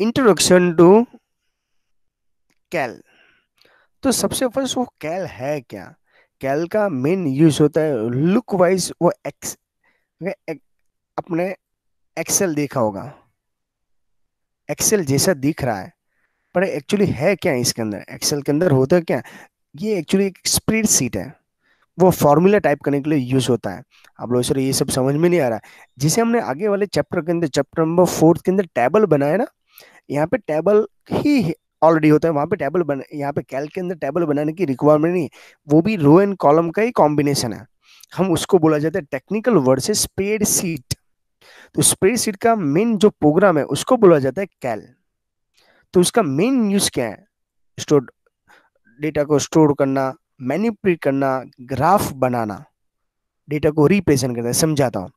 Introduction to कैल तो सबसे first वो कैल है क्या? कैल का मेन यूज़ होता है। लुक वाइज वो एक्स एक, अपने एक्सेल देखा होगा। एक्सेल जैसा दिख रहा है। पर एक्चुअली है क्या इसके अंदर? एक्सेल के अंदर होता है क्या? ये एक्चुअली एक स्प्रीड सीट है। वो फॉर्मूला टाइप करने के लिए यूज़ होता है। आप लोग सर ये सब समझ में नहीं आ रहा। है जिसे हमने आगे वाले चैप्टर के अंदर चैप्टर नंबर फोर्थ के अंदर टेबल बनाया ना यहाँ पे टेबल ही ऑलरेडी होता है, वहाँ पे टेबल बन, यहाँ पे कैल के अंदर टेबल बनाने की रिक्वायरमेंट नहीं वो भी रो एंड कॉलम का ही कॉम्बिनेशन है। हम उसको बोला जाता है टेक्निकल वर्ड से स्प्रेड सीट तो स्प्रेड सीट का मेन जो प्रोग्राम है, उसको बोला जाता है कैल। तो उसका मेन यूज़ क्या है? स्टोर डेटा को स्टोर करना मैनिपुलेट करना ग्राफ बनाना। डेटा को रिप्रेजेंट करना, समझाता हूँ।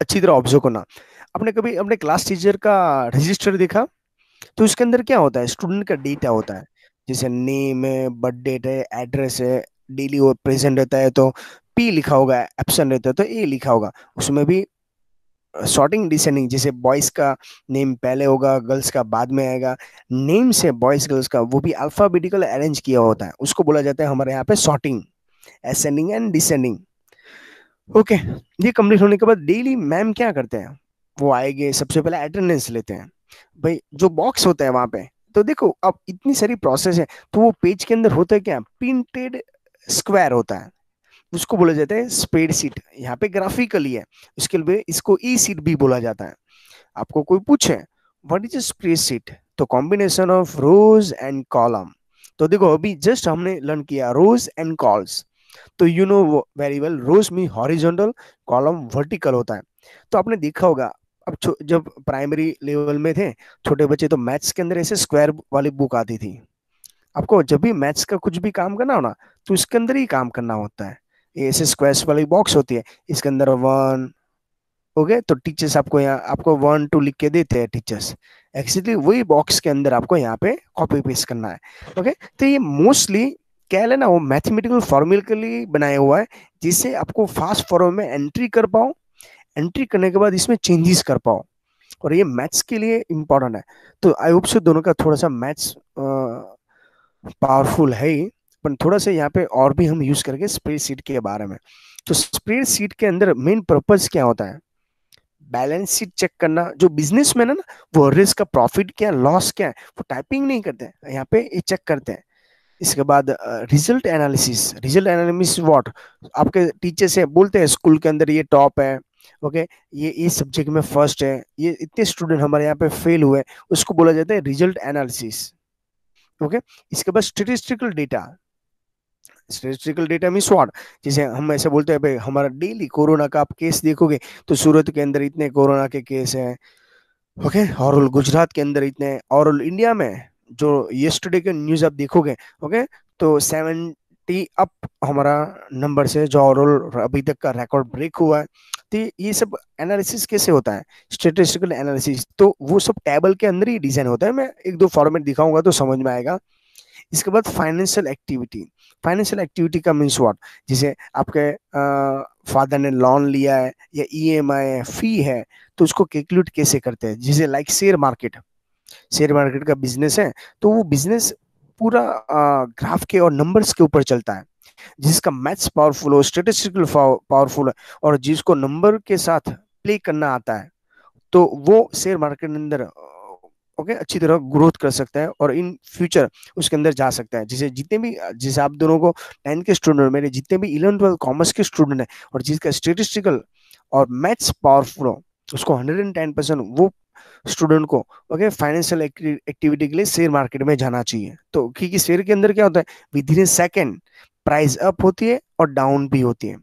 अच्छी तरह ऑब्ज़र्व करना। आपने कभी अपने क्लास टीचर का रजिस्टर देखा? तो उसके अंदर क्या होता है? स्टूडेंट का डेटा होता है। जैसे नेम है बर्थ डेट है एड्रेस है डेली वो प्रेजेंट रहता है तो पी लिखा होगा एप्सन रहता है तो ए लिखा होगा। उसमें भी सॉर्टिंग डिसेंडिंग जैसे बॉयज़ का नेम पहले होगा गर्ल्स का बाद में आएगा। नेम से बॉयज़ गर्ल्स का वो भी अल्फाबेटिकल अरेंज किया होता है। उसको बोला जाता है हमारे यहाँ पे sorting ascending and descending okay ये कंप्लीट होने के बाद डेली मैम क्या करते हैं? वो आएँगे, सबसे पहले अटेंडेंस लेते हैं। भाई, जो बॉक्स होता है वहाँ पे तो देखो, अब इतनी सारी प्रोसेस है तो वो पेज के अंदर होता है क्या? प्रिंटेड स्क्वायर होता है। उसको बोला जाता है स्प्रेड सीट यहाँ पे ग्राफिकली है उसके लिए इसको ई सीट भी बोला जाता है। आपको कोई पूछे व्हाट इज़ स्प्रेड सीट तो combination of rows and column तो देखो, अभी जस्ट हमने लर्न किया रोज एंड कॉल्स तो you know very well rows me horizontal column vertical होता है। तो आपने देखा होगा अब जब प्राइमरी लेवल में थे, छोटे बच्चे तो मैथ्स के अंदर ऐसे स्क्वायर वाली बुक आती थी। आपको जब भी मैथ्स का कुछ भी काम करना हो ना तो इसके अंदर ही काम करना होता है। ऐसे स्क्वायर वाली बॉक्स होती है, इसके अंदर वन हो गए? तो टीचर्स आपको यहाँ, आपको वन टू लिख के देते हैं टीचर्स एक्चुअली वही बॉक्स के अंदर आपको यहाँ पे कॉपी पेस्ट करना है। ओके तो ये मोस्टली क्या है ना, वो मैथमेटिकल फॉर्मूल के लिए बनाया हुआ है, जिससे आपको फास्ट फॉर्म में एंट्री कर पाओ एंट्री करने के बाद इसमें चेंजेस कर पाओ और ये मैथ्स के लिए इम्पोर्टेंट है। तो आई होप से दोनों का थोड़ा सा मैथ्स पावरफुल है ही पर थोड़ा सा यहाँ पे और भी हम यूज़ करेंगे स्प्रेड सीट के बारे में। तो स्प्रेड सीट के अंदर मेन पर्पज क्या होता है? बैलेंस शीट चेक करना, जो बिज़नेस मैन है ना, वो रिस्क का प्रॉफिट क्या लॉस क्या है, वो टाइपिंग नहीं करते यहाँ पे ये चेक करते हैं। इसके बाद result analysis. Result analysis what? आपके टीचर से बोलते हैं, स्कूल के अंदर ये टॉप है ओके? ये इस सब्जेक्ट में फ़र्स्ट है। ये इतने स्टूडेंट हमारे यहाँ पे फेल हुए उसको बोला जाता है रिज़ल्ट एनालिसिस ओके? इसके बाद statistical data statistical data mean what जैसे हम ऐसे बोलते हैं, भाई, हमारा डेली कोरोना का आप केस देखोगे तो सूरत के अंदर इतने कोरोना के केस हैं। ओके? और गुजरात के अंदर इतने और इंडिया में, जो यस्टरडे के न्यूज़ आप देखोगे, ओके? तो सेवन अप हमारा नंबर से जो ओवरऑल अभी तक का रिकॉर्ड ब्रेक हुआ है। तो ये सब एनालिसिस कैसे होता है? स्टेटिस्टिकल एनालिसिस तो वो सब टेबल के अंदर ही डिज़ाइन होता है। मैं एक दो फॉर्मेट दिखाऊँगा तो समझ में आएगा। इसके बाद फाइनेंशियल एक्टिविटी फाइनेंशियल एक्टिविटी का मीन्स व्हाट जिसे आपके फादर ने लोन लिया है या ईएमआई है फ़ी है तो उसको कैलकुलेट कैसे करते हैं? जिसे like share market share market का बिज़नेस है तो वो बिज़नेस पूरा ग्राफ के और नंबर्स के ऊपर चलता है। जिसका मैथ्स पावरफुल हो स्टेटिस्टिकल पावरफुल और जिसको नंबर के साथ प्ले करना आता है तो वो शेयर मार्केट के अंदर ओके अच्छी तरह ग्रोथ कर सकता है और इन फ्यूचर उसके अंदर जा सकता है। जिसे जितने भी, जिसे आप दोनों को टेंथ के स्टूडेंट मेरे जितने भी इलेवन ट्वेल्थ कॉमर्स के स्टूडेंट है और जिसका स्टेटिस्टिकल और मैथ्स पावरफुल हो, उसको हंड्रेड एंड टेन परसेंट वो स्टूडेंट को ओके फाइनेंशियल एक्टिविटी के लिए शेयर मार्केट में जाना चाहिए। तो क्योंकि शेयर के अंदर क्या होता है within a second price up होती है और डाउन भी होती है।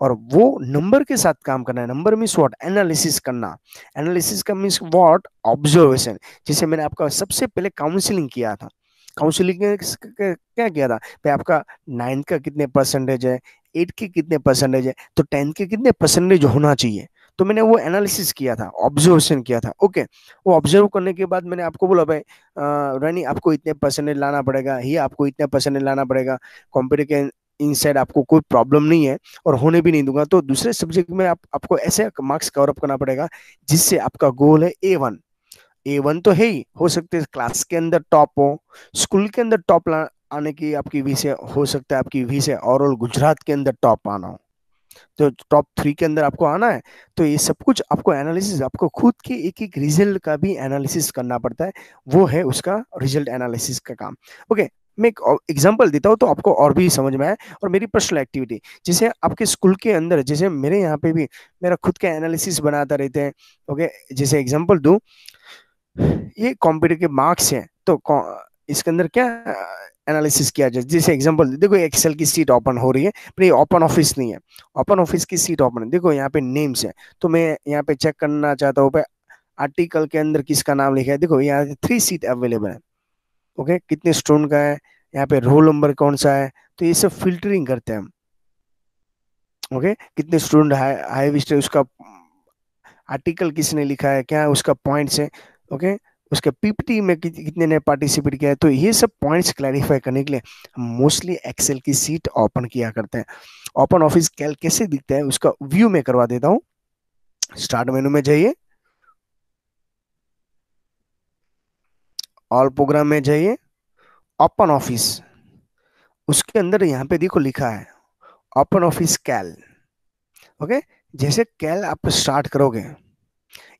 और वो नंबर के साथ काम करना है। नंबर मीन्स व्हाट एनालिसिस करना। एनालिसिस का मीन्स व्हाट ऑब्जर्वेशन जिसे मैंने आपका सबसे पहले काउंसिलिंग किया था। काउंसिलिंग क्या किया था? भाई आपका नाइन्थ का कितने परसेंटेज है? एट के कितने परसेंटेज है? तो टेंथ के कितने परसेंटेज होना चाहिए? तो मैंने वो एनालिसिस किया था ऑब्जर्वेशन किया था। ओके वो ऑब्ज़र्व करने के बाद मैंने आपको बोला, भाई रानी, आपको इतने परसेंटेज लाना पड़ेगा, ही आपको इतने परसेंटेज लाना पड़ेगा। कंप्यूटर के इनसाइड आपको कोई प्रॉब्लम नहीं है और होने भी नहीं दूँगा। तो दूसरे सब्जेक्ट में आप, आपको ऐसे मार्क्स कवर अप करना पड़ेगा, जिससे आपका गोल है ए वन ए वन तो है ही, हो सकते है क्लास के अंदर टॉप हो स्कूल के अंदर टॉप आने की आपकी विषय हो सकता है आपकी विषय और गुजरात के अंदर टॉप आना हो। तो टॉप थ्री के अंदर आपको आना है तो ये सब कुछ आपको एनालिसिस आपको खुद के एक एक रिज़ल्ट का भी एनालिसिस करना पड़ता है। वो है उसका रिज़ल्ट एनालिसिस का काम। ओके मैं एक एग्जांपल देता हूँ तो आपको और भी समझ में आए। और मेरी पर्सनल एक्टिविटी जैसे आपके स्कूल के अंदर, जैसे मेरे यहाँ पे भी मेरा खुद का एनालिसिस बनाता रहते हैं। ओके जैसे एग्जांपल दू, ये कंप्यूटर के मार्क्स हैं तो इसके अंदर क्या एनालिसिस किया जाए। जैसे एग्जांपल देखो एक्सेल की सीट ओपन हो रही है, पर ये ओपन ऑफ़िस नहीं है। ओपन ऑफ़िस की सीट ओपन है। देखो यहाँ पे नेम्स है। तो मैं यहाँ पे चेक करना चाहता हूँ आर्टिकल के अंदर किसका नाम लिखा है? देखो यहाँ थ्री सीट अवेलेबल है। ओके कितने स्टूडेंट का है? यहाँ पे रोल नंबर कौन सा है? तो ये सब फिल्टरिंग करते हैं हम। ओके कितने स्टूडेंट हाई हाई विस्ट उसका आर्टिकल किसने लिखा है? क्या उसका पॉइंट्स है? ओके उसके पीपीटी में कितने ने पार्टिसिपेट किया है तो ये सब पॉइंट्स क्लैरिफाई करने के लिए हम मोस्टली एक्सेल की सीट ओपन किया करते हैं। ओपन ऑफ़िस कैल कैसे दिखता है, उसका व्यू में करवा देता हूँ। स्टार्ट मेनू में जाइए। ऑल प्रोग्राम में जाइए। ओपन ऑफ़िस उसके अंदर यहाँ पे देखो लिखा है ओपन ऑफ़िस कैल ओके जैसे कैल आप स्टार्ट करोगे,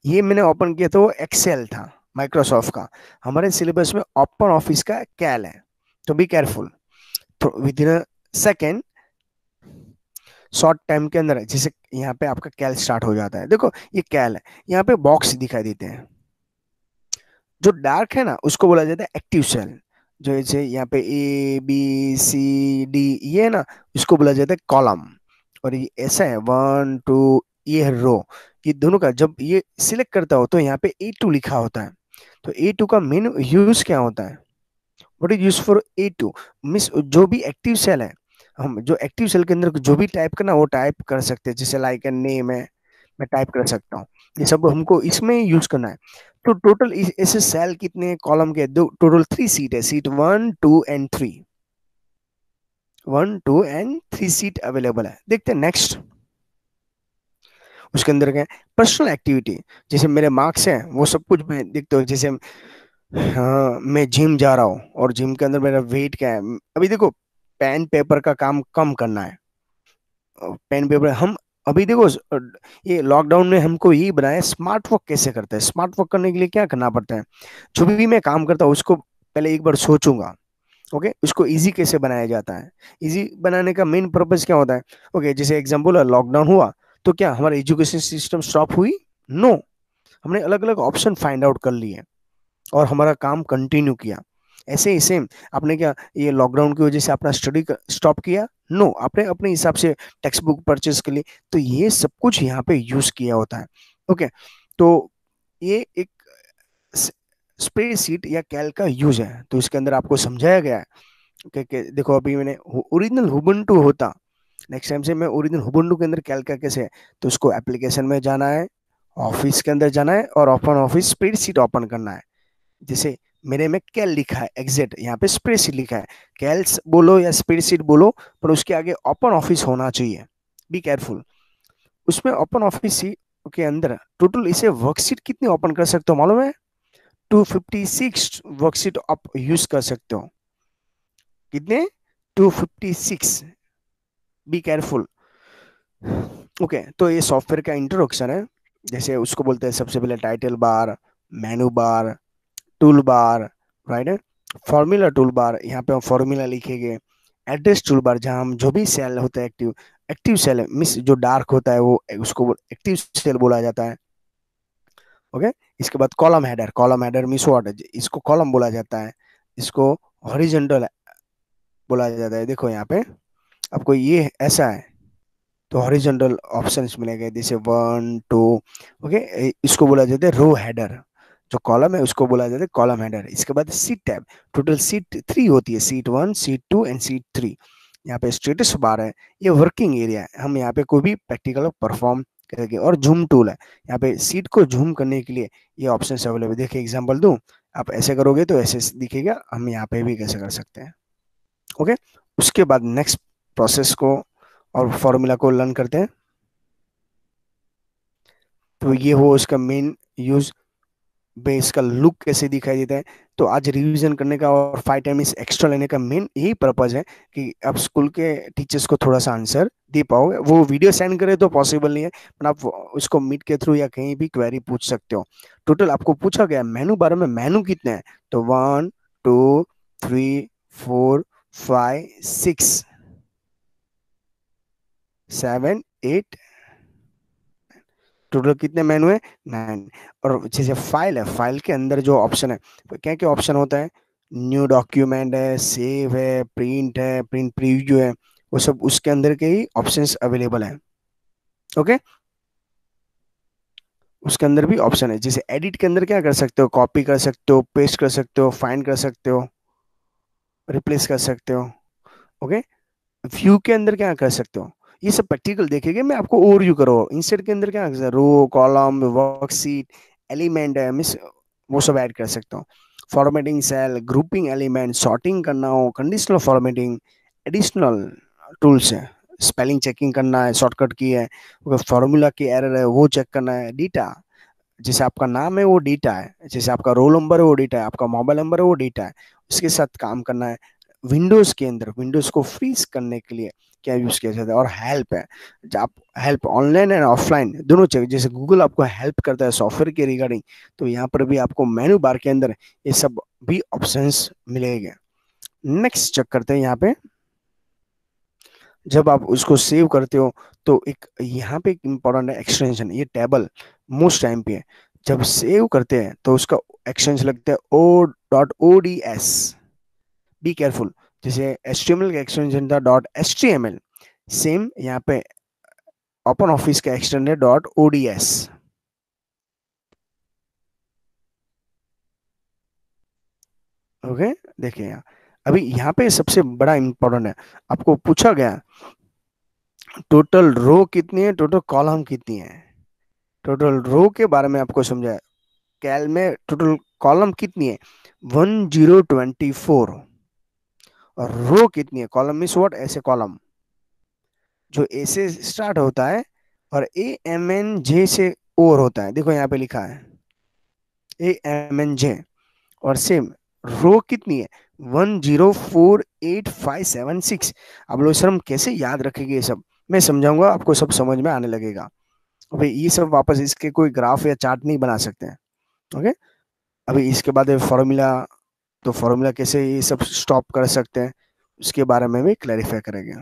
ये मैंने ओपन किया तो एक्सेल था। माइक्रोसॉफ्ट का। हमारे सिलेबस में ओपन ऑफ़िस का कैल है तो be careful within second short time के अंदर, जैसे यहाँ पे आपका कैल स्टार्ट हो जाता है। देखो, ये कैल है, यहाँ पे बॉक्स दिखाई देते हैं। जो डार्क है ना, उसको बोला जाता है एक्टिव सेल जो जैसे यहाँ पे ए बी सी डी ये है ना इसको बोला जाता है कॉलम और ये ऐसा है वन टू ये रो ये दोनों का, जब ये सिलेक्ट करता हो तो यहाँ पे ए टू लिखा होता है। तो ए टू का मेन यूज़ क्या होता है? What is use for A two means जो भी एक्टिव सेल है, हम जो एक्टिव सेल के अंदर जो भी टाइप करना वो टाइप कर सकते हैं। जैसे लाइक एन नेम है, मैं टाइप कर सकता हूँ। ये सब हमको इसमें यूज़ करना है। तो टोटल ऐसे सेल कितने कॉलम के दो टोटल थ्री सीट है। Sheet one two and three one two and three sheet available है। देखते हैं नेक्स्ट उसके अंदर क्या है पर्सनल एक्टिविटी जैसे मेरे मार्क्स हैं, वो सब कुछ मैं देखता हूँ। जैसे हाँ मैं जिम जा रहा हूँ और जिम के अंदर मेरा वेट क्या है? अभी देखो पेन पेपर का काम कम करना है। पेन पेपर हम अभी देखो, ये लॉकडाउन में हमको यही बनाया स्मार्ट वर्क कैसे करते हैं? स्मार्ट वर्क करने के लिए क्या करना पड़ता है? जो भी मैं काम करता हूँ, उसको पहले एक बार सोचूँगा। ओके? उसको इजी कैसे बनाया जाता है? इजी बनाने का मेन पर्पज क्या होता है? ओके, जैसे एग्ज़ाम्पल लॉकडाउन हुआ तो क्या हमारा एजुकेशन सिस्टम स्टॉप हुई? नो हमने अलग अलग ऑप्शन फाइंड आउट कर लिए और हमारा काम कंटिन्यू किया। ऐसे ही सेम आपने क्या ये लॉकडाउन की वजह से अपना स्टडी स्टॉप किया? नो no, आपने अपने हिसाब से टेक्स्ट बुक परचेज कर ली तो ये सब कुछ यहाँ पे यूज़ किया होता है। ओके तो ये एक स्प्रेड सीट या कैल का यूज़ है। तो इसके अंदर आपको समझाया गया है। कि, कि देखो अभी मैंने ओरिजिनल हुबंटू होता। नेक्स्ट टाइम से मैं ओरिजिनल हुबंटू के अंदर कैल का कैसे है तो उसको एप्लीकेशन में जाना है ऑफ़िस के अंदर जाना है और Open Office spreadsheet open करना है। जैसे मेरे में कैल लिखा है एग्जेक्ट यहाँ पे स्प्रेडशीट लिखा है। कैल्स बोलो या स्प्रेडशीट बोलो, पर उसके आगे ओपन ऑफ़िस होना चाहिए। बी केयरफुल उसमें ओपन ऑफ़िस के अंदर टोटल इसे वर्कशीट कितने ओपन कर सकते हो मालूम है? 256 वर्कशीट आप यूज़ कर सकते हो। कितने? 256 बी केयरफुल ओके तो ये सॉफ्टवेयर का इंट्रोडक्शन है। जैसे उसको बोलते हैं सबसे पहले title bar menu bar toolbar right formula toolbar यहाँ पे हम फॉर्मूला लिखेंगे। एड्रेस टूल बार जहाँ हम जो भी सेल होता है एक्टिव एक्टिव सेल मिस जो डार्क होता है वो, उसको एक्टिव सेल बोला जाता है। Okay okay? इसके बाद column header column header means what इसको कॉलम बोला जाता है। इसको हॉरिजेंटल बोला जाता है। देखो यहाँ पे। आपको ये ऐसा है तो हॉरिजेंटल ऑप्शन मिलेगा, जैसे वन टू ओके इसको बोला जाता है रो हेडर जो कॉलम है, उसको बोला जाता है कॉलम हेडर इसके बाद sheet tab total sheet three होती है sheet one sheet two and sheet three यहाँ पे स्टेटस बार है, ये वर्किंग एरिया है, हम यहाँ पे कोई भी प्रैक्टिकल परफॉर्म करेंगे। और जूम टूल है, यहाँ पे सीट को जूम करने के लिए ये ऑप्शन अवेलेबल देखिए एग्ज़ाम्पल दू, आप ऐसे करोगे तो ऐसे दिखेगा, हम यहाँ पे भी कैसे कर सकते हैं ओके उसके बाद नेक्स्ट प्रोसेस को और फॉर्मूला को लर्न करते हैं। तो ये हो उसका मेन यूज़ बेस का लुक कैसे दिखाई देता है। तो आज रिवीजन करने का और फाइव टाइम इस एक्स्ट्रा लेने का मेन यही पर्पज है कि आप स्कूल के टीचर्स को थोड़ा सा आंसर दे पाओगे। वो वीडियो सेंड करे तो पॉसिबल नहीं है, पर आप उसको मीट के थ्रू या कहीं भी क्वेरी पूछ सकते हो। टोटल आपको पूछा गया मेनू बारे में मेनू कितने हैं? तो one two three four five six seven, eight, total कितने मेनू है नाइन। और जैसे फ़ाइल है, फ़ाइल के अंदर जो ऑप्शन है क्या क्या ऑप्शन होता है? न्यू डॉक्यूमेंट है, सेव है, प्रिंट है, प्रिंट प्रीव्यू है, वो सब उसके अंदर के ही ऑप्शंस अवेलेबल हैं। ओके? उसके अंदर भी ऑप्शन है, जैसे एडिट के अंदर क्या कर सकते हो? कॉपी कर सकते हो, पेस्ट कर सकते हो, फाइंड कर सकते हो, रिप्लेस कर सकते हो। ओके? व्यू के अंदर क्या कर सकते हो? ये सब प्रैक्टिकल देखेंगे, मैं आपको ओवरव्यू करो इंसर्ट के अंदर क्या रो कॉलम वर्कशीट एलिमेंट है मिस वो सब ऐड कर सकता हूँ। Formatting cell grouping element sorting करना हो कंडीशनल फॉर्मेटिंग एडिशनल टूल्स है। स्पेलिंग चेकिंग करना है शॉर्टकट की है फॉर्मूला की एरर है, वो चेक करना है डेटा जैसे आपका नाम है, वो डेटा है। जैसे आपका रोल नंबर है, वो डेटा है। आपका मोबाइल नंबर है, वो डेटा है। उसके साथ काम करना है। विंडोज़ के अंदर, विंडोज़ को फ्रीज करने के लिए क्या यूज़ किया जाता है? और हेल्प है। आप हेल्प ऑनलाइन एंड ऑफलाइन दोनों चाहिए जैसे गूगल आपको हेल्प करता है सॉफ्टवेयर के रिगार्डिंग तो यहाँ पर भी आपको मेन्यू बार के अंदर ये सब भी ऑप्शंस मिलेंगे। नेक्स्ट चेक करते हैं यहाँ पे। जब आप उसको सेव करते हो तो एक यहाँ पे एक इम्पोर्टेंट है एक्सटेंशन ये टेबल मोस्ट टाइम पे है। जब सेव करते हैं तो उसका एक्सटेंशन लगता है O dot O D S be careful जैसे एच टी एम एल का एक्सटेंशन था dot H T M L same यहाँ पे ओपन ऑफ़िस का एक्सटेंड है dot O D S okay देखिए यहाँ। अभी यहाँ पे सबसे बड़ा इंपॉर्टेंट है। आपको पूछा गया टोटल रो कितनी है? टोटल कॉलम कितनी है? टोटल रो के बारे में आपको समझाया। कैल में टोटल कॉलम कितनी है? One zero twenty four row कितनी है? कॉलम मीस व्हाट ऐसे कॉलम जो ए से स्टार्ट होता है और ए एम एन जे से ओर होता है। देखो यहाँ पे लिखा है। ए एम एन जे और सेम रो कितनी है? One zero four eight five seven six. आप लोग सर हम कैसे याद रखेंगे ये सब? मैं समझाऊँगा, आपको सब समझ में आने लगेगा। भाई ये सब वापस इसके कोई ग्राफ या चार्ट नहीं बना सकते हैं। ओके अभी इसके बाद फॉर्मूला तो फॉर्मूला कैसे ये सब स्टॉप कर सकते हैं, उसके बारे में भी क्लैरिफाई करेंगे।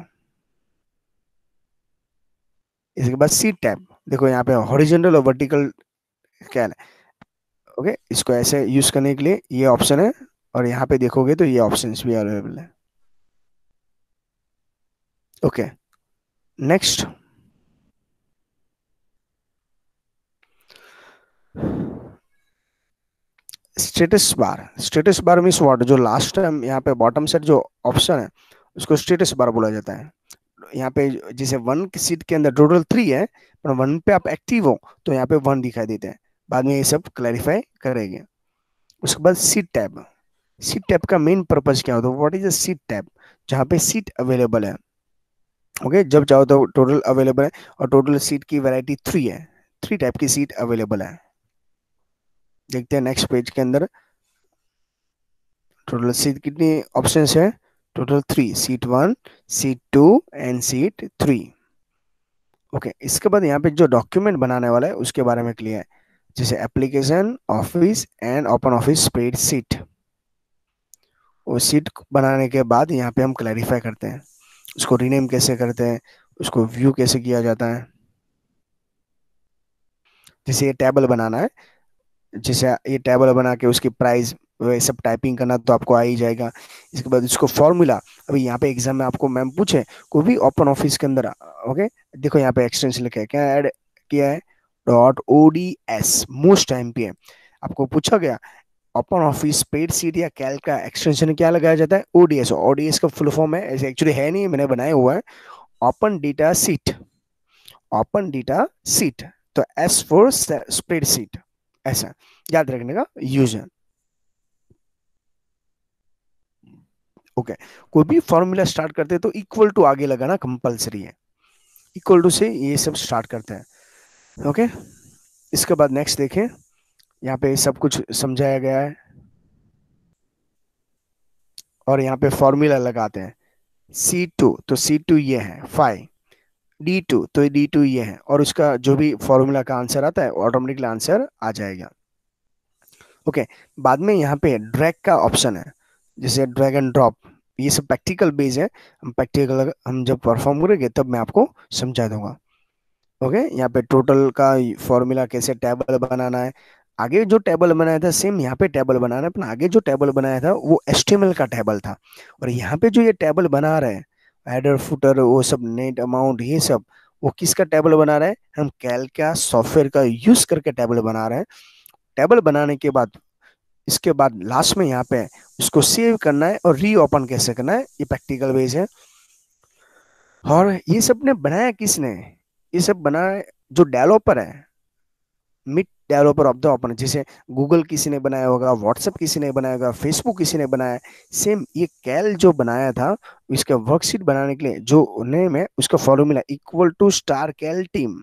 इसके बाद सी टैब देखो यहाँ पे हॉरिजेंटल और वर्टिकल क्या है? ओके इसको ऐसे यूज़ करने के लिए ये ऑप्शन है, और यहाँ पे देखोगे तो ये ऑप्शन भी अवेलेबल है। Okay next status bar status bar means what जो लास्ट टाइम यहाँ पे बॉटम सेट जो ऑप्शन है, उसको स्टेटस बार बोला जाता है। यहाँ पे जैसे वन की सीट के अंदर टोटल थ्री है, पर वन पे आप एक्टिव हो तो यहाँ पे वन दिखाई देते हैं। बाद में ये सब क्लैरिफाई करेंगे। उसके बाद सीट टैब सीट टैब का मेन पर्पज क्या होता है? What is a sheet tab जहाँ पे सीट अवेलेबल है। ओके जब चाहो तो टोटल अवेलेबल है, और टोटल सीट की वैरायटी थ्री है। थ्री टाइप की सीट अवेलेबल है। देखते हैं नेक्स्ट पेज के अंदर। टोटल सीट कितनी ऑप्शन है? Total three sheet one sheet two and sheet three okay इसके बाद यहाँ पे जो डॉक्यूमेंट बनाने वाला है, उसके बारे में क्लियर है। जैसे application office and Open Office spreadsheet वो सीट बनाने के बाद यहाँ पे हम क्लैरिफाई करते हैं। उसको रीनेम कैसे करते हैं? उसको व्यू कैसे किया जाता है? जैसे ये टेबल बनाना है जैसे ये टेबल बना के उसकी प्राइस सब टाइपिंग करना तो आपको आ ही जाएगा। इसके बाद इसको फॉर्मूला अभी यहाँ पे एग्ज़ाम में आपको मैम पूछे कोई भी ओपन ऑफ़िस के अंदर ओके देखो यहाँ पे एक्सटेंशन लिखा है, क्या ऐड किया है? Dot O D S most time पे आपको पूछा गया ओपन ऑफ़िस पेड सीट या कैल का एक्सटेंशन क्या लगाया जाता है? ओडीएस ओडीएस का फुल फॉर्म है, ऐसे एक्चुअली है नहीं, मैंने बनाया हुआ है। Open data sheet open data sheet तो एस फोर स्प्रेड सीट ऐसा याद रखने का यूज़ है। Okay okay. कोई भी फॉर्मूला स्टार्ट करते हैं तो इक्वल टू आगे लगाना कंपलसरी है। इक्वल टू से ये सब स्टार्ट करते हैं। Okay okay? इसके बाद नेक्स्ट देखें। यहाँ पे सब कुछ समझाया गया है। और यहाँ पे फॉर्मूला लगाते हैं। सी टू तो सी टू ये है फाइव डी टू तो डी टू ये है, और उसका जो भी फॉर्मूला का आंसर आता है ऑटोमेटिकली आंसर आ जाएगा। ओके बाद में यहाँ पे ड्रैग का ऑप्शन है, जैसे ड्रैग एंड ड्रॉप ये सब प्रैक्टिकल बेस है, हम प्रैक्टिकल हम जब परफॉर्म करेंगे, तब मैं आपको समझा दूँगा। ओके यहाँ पे टोटल का फॉर्मूला कैसे टेबल बनाना है, आगे जो टेबल बनाया था सेम यहाँ पे टेबल बनाना है, अपना आगे जो टेबल बनाया था, वो एस्टिमल का टेबल था। और यहाँ पे जो ये टेबल बना रहे हैं हेडर फुटर वो सब नेट अमाउंट ये सब, वो किसका टेबल बना रहे हैं? हम कैल का सॉफ्टवेयर का यूज़ करके टेबल बना रहे हैं। टेबल बनाने के बाद, इसके बाद लास्ट में यहाँ पे उसको सेव करना है और रीओपन कैसे करना है? ये प्रैक्टिकल बेस है। और ये सबने बनाया किसने? ये सब बनाया जो डेवलपर है। Mid developer of the open जैसे गूगल किसी ने बनाया होगा व्हाट्सएप किसी ने बनाया होगा फेसबुक किसी ने बनाया सेम ये कैल जो बनाया था, इसका वर्कशीट बनाने के लिए, जो नेम है उसका formula equal to star Calc team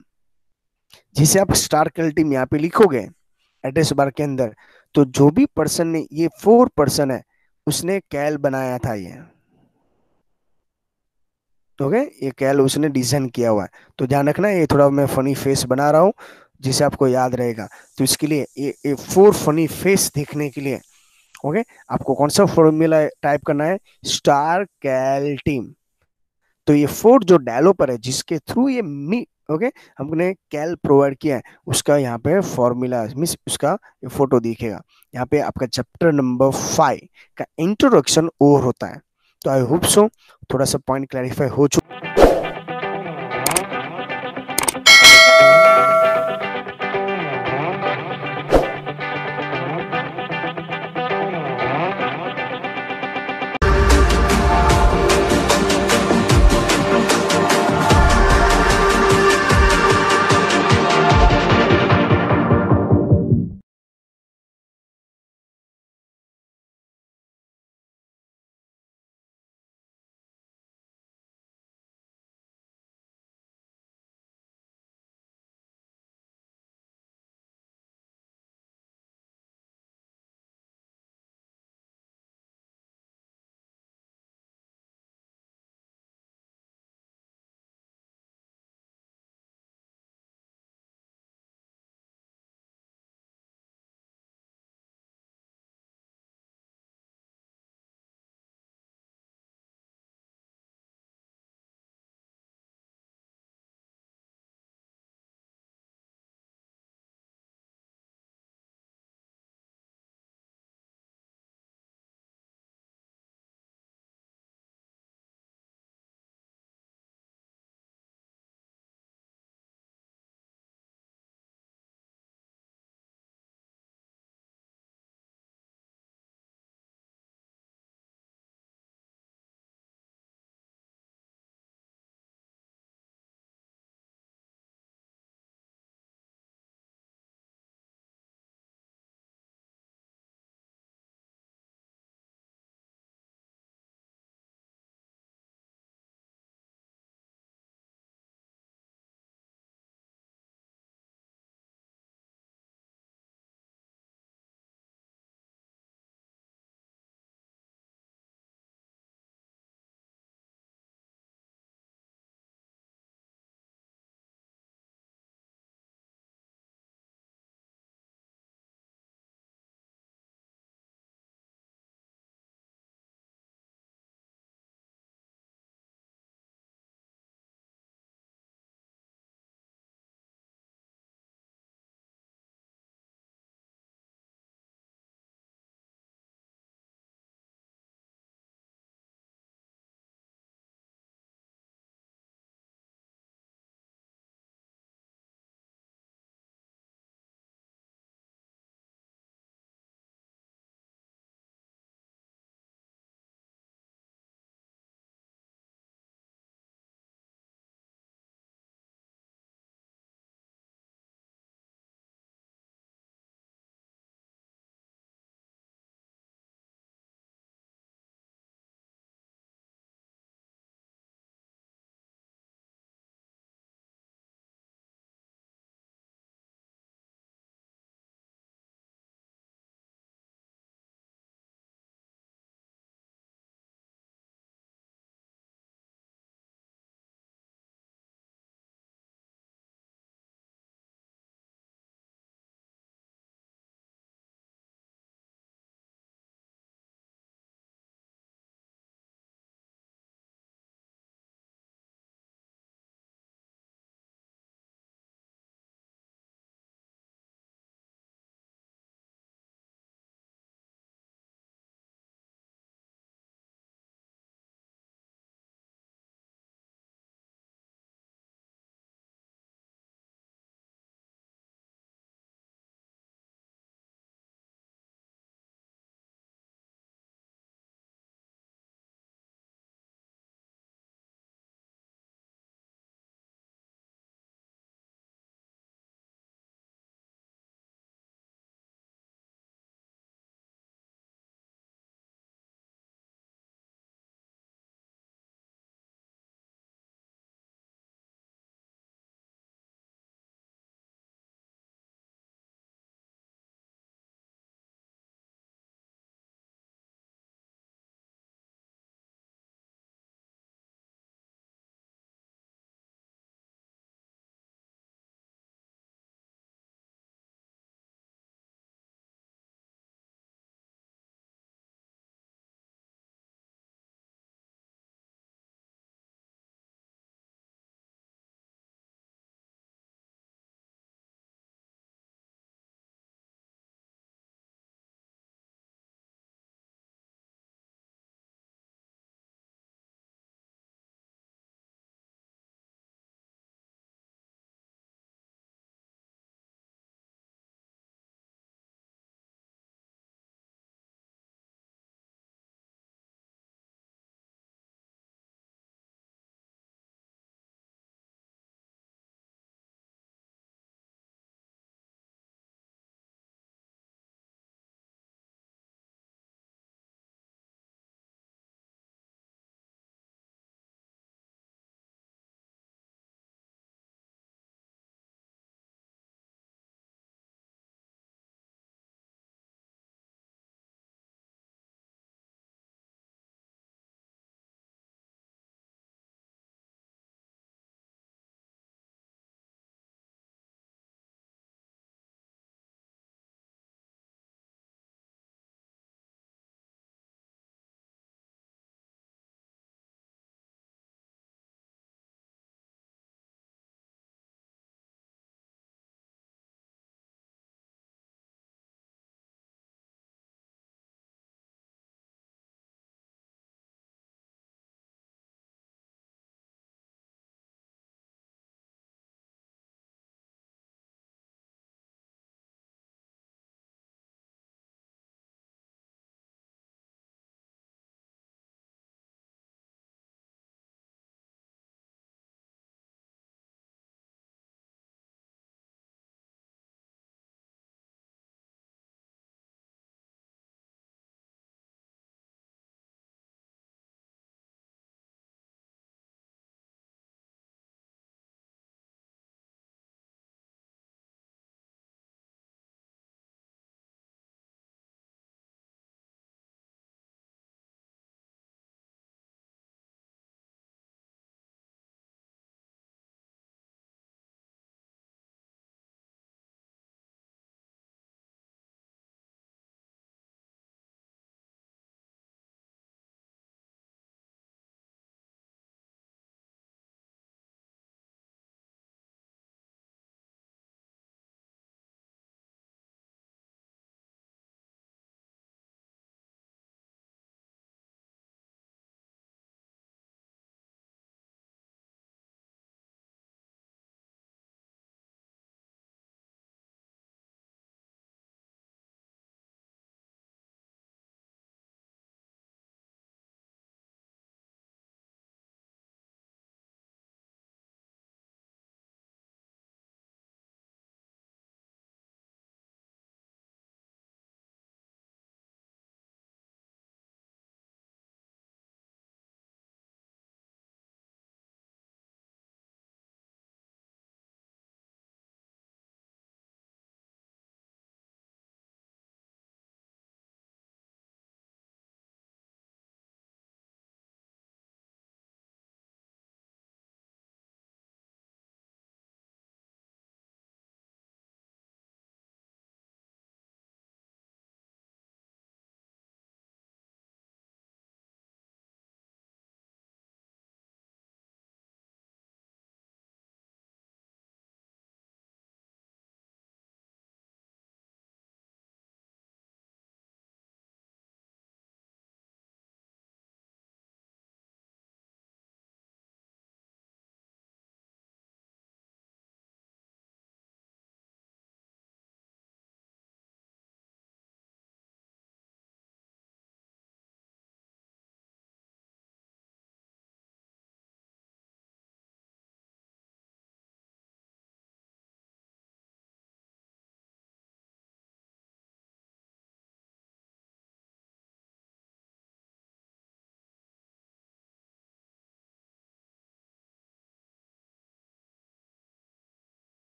जिसे आप स्टार कैल टीम यहाँ पे लिखोगे एड्रेस बार के अंदर तो जो भी पर्सन ने, ये फोर पर्सन है, उसने कैल बनाया था ये। ओके ये कैल उसने डिज़ाइन किया हुआ है। तो ध्यान रखना, ये थोड़ा मैं फनी फेस बना रहा हूँ। जिसे आपको याद रहेगा। तो इसके लिए ये, ये फोर फनी फेस देखने के लिए ओके आपको कौन सा फॉर्मूला टाइप करना है? स्टार कैल टीम तो ये फोर जो डेवलपर है जिसके थ्रू ये मी ओके हमने कैल प्रोवाइड किया है उसका यहाँ पे फॉर्मूला मीन उसका ये फ़ोटो दिखेगा। यहाँ पे आपका चैप्टर नंबर फाइव का इंट्रोडक्शन ओवर होता है। तो आई होप सो थोड़ा सा पॉइंट क्लैरिफाई हो चुका